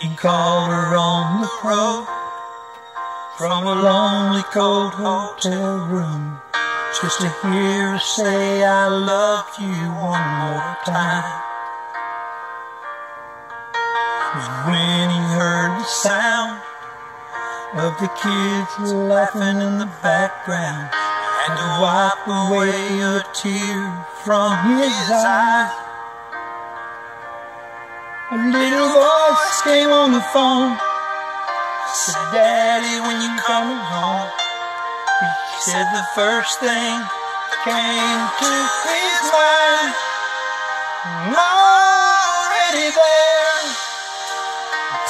He called her on the road from a lonely cold hotel room just to hear her say I love you one more time. When he heard the sound of the kids laughing in the background and to wipe away a tear from his eyes. A little voice came on the phone. Said, Daddy, when you coming home? He said the first thing came to his mind. I'm already there.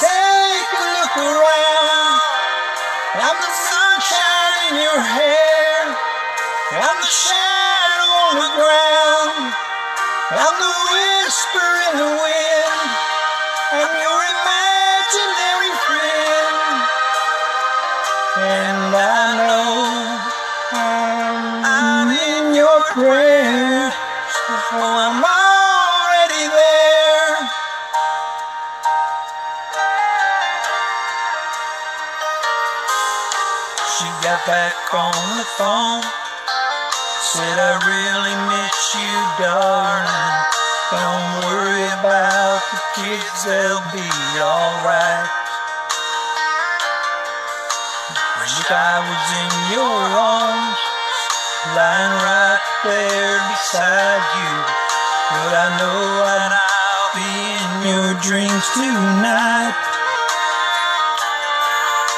Take a look around. I'm the sunshine in your hair. I'm the shadow on the ground. I'm the whisper in the wind. I'm your imaginary friend. And I know I'm, I'm in your prayers. Oh, I'm already there. She got back on the phone. Said I really miss you, darling. Don't they'll be alright. Wish I was in your arms, lying right there beside you. But I know that I'll be in your dreams tonight.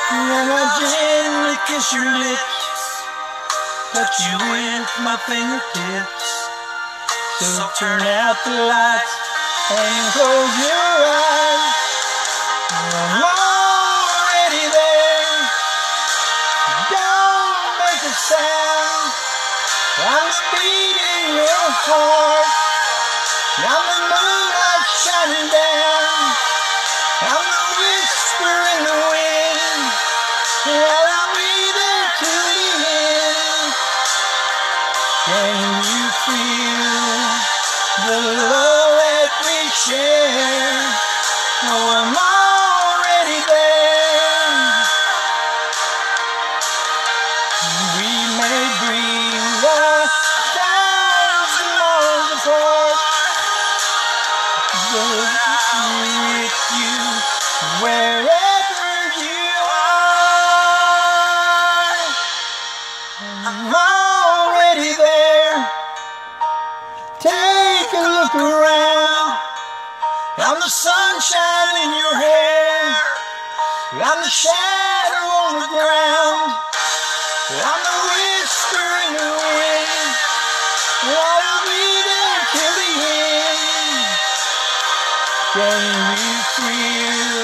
And I gently kiss your lips, touch you with my fingertips. So turn out the lights and close your eyes. I'm already there. Don't make a sound. I'm the beat in your heart. I'm the moonlight shining down. I'm the whisper in the wind. And I'll be there till the end. Can you feel the love but I'm with you wherever you are. I'm already there. Take a look around. I'm the sunshine in your hair. I'm the shadow on the ground. I'm Can we feel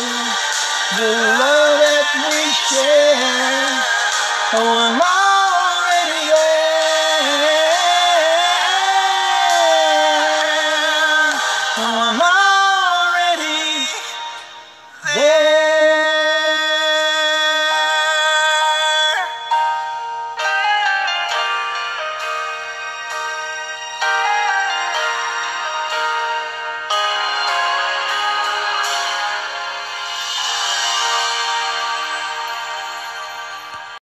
the love that we share? Oh,